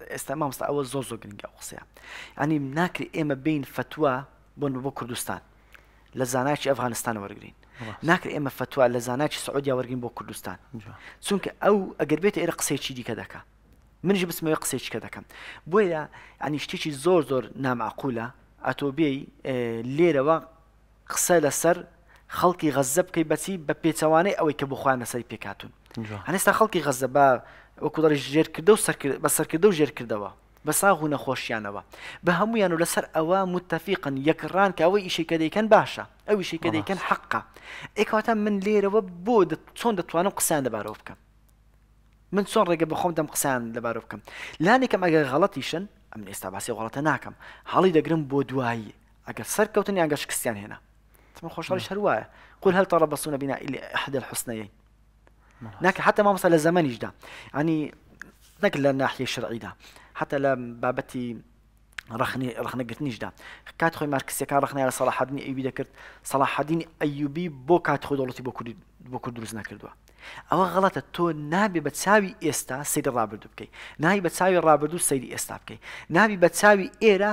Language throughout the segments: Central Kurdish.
ئێستا مامۆستا ئەوە زۆر زۆر گرنگە ئەو قسەیە ینی ناکرێت ئێمە بین فتووا بۆن بۆ کوردستان لە زاناکی ئەفغانستان وەرگین ناکرێت ئێمە فتووا لە زاناکی سعودیا وەرگین بۆ کوردستان چونکە ئەو ئەگەر بێت ئێرە قسەیەکی دیکە دەکە منژی بسمەوە قسەیەکە دەکەم بۆیە ئەنی شتێکی زۆر زۆر نامعقولە ئەتۆبیی لێرەوە قسە لەسەر خەڵکی غەززە بکەی بەچی بە پێچەوانەی ئەوەی کە بۆ خۆیان لەسەری پێکاتون هەنێستا خەڵکی غەززە بە وەکو دەڵی ژێر کردە و بە سەرکردە و ژێر کردەوە بە ساغ و نەخۆشیانەوە بە هەمویان و لەسەر ئەوە متتەفیقن یەکڕان کە ئەوەی ئیشەی کە دەیکەن باشە ئەو ئیشەی کە دەیکەن حەقە ئێکواتە من لێرەوە بۆ چۆن دەتوانم قسان لەبارەوە بکەم من چۆن ڕێگە بخۆم دەم قسان لەبارە بکەم لانێکم ئەگەر غەڵەتیشن ئەم ئێستا باسی غڵەتە ناکەم هەڵی دەگرم بۆ دوایی ئەگەر سەرکەوتن یان گەر شکستیان هێنا تمە خۆشحاڵیش هەر وایە قل هەل تەڕەبەسونە بینا ئیلی ئەحدە الحسنەیەین ناکە حتى مامۆستا لە زەمەنیشدا ینی نەک لە ناحیە شرعیدا حتى لە بابەتی ڕخنی ڕخنەگرتنیشدا کات خۆی مارکسیەکان ڕخنای لە سەڵاحدنی ئەوی دەکرد سەڵاحدین ئەیوبی بۆ کات خۆی دەوڵەتی بۆ کوردی بۆ کورد دروست نەکردووە ئەوە غڵەتە تۆ نابێ بە چاوی ئێستا سری ڕابردوو بکەیت ناوی بە چاوی ڕابردوو سەیری ئێستا بکەیت ناوی بە چاوی ئێرە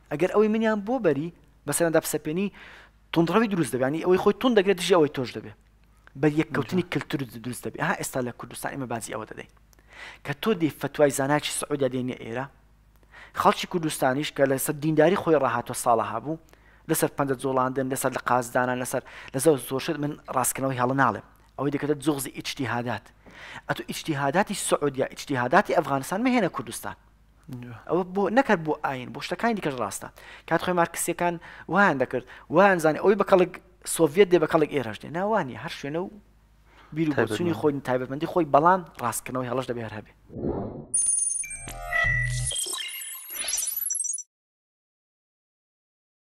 ئەگەر ئەوەی منیان بۆ بەری بە سەردا بسەپێنی تونڕەوی دروست دەبێت ینی ئەوەی خۆی تون دەگرێت دژی ئەوەی تۆش دەبێت بە یەککەوتنی کللتور دروست دەبێت ها ئێستا لە کوردستان ئمە باجی ئەوە دەدەین کە تۆ دی فتوای زاناکی سعودیا دێنە ئێرە خەڵکی کوردستانیش کە لەسەر دینداری خۆی ڕاهاتوە ساڵە هەبوو لەسەر پەندە جوڵاندن لەسەر لە قازدانان لەسەر لە زەو زۆرشت من ڕاستکردنەوەی هەڵە ناڵێم ئەوەی دەکەێت جۆغزی ئیشتیهادات ئەتو ئیشتیهاداتی سعودیا ئیشتیهاداتی ئەفغانستان مهێنە کوردستان ئەوە بۆ نەکرد بۆ ئاین بۆ شتەکانی دیکەش ڕاستە کات خۆی مارکسیەکان وان دەکرد وان زانانی ئەوی بە کەڵک سۆڤێت دێ بە کەڵک ئێرەش دێ ناوانی هەر شوێنە و بیرروبەرچوونی خۆی تایبەتمەندی خۆی بەڵام ڕاستکردنەوەی هەڵش دەبێ هەر هەبێ.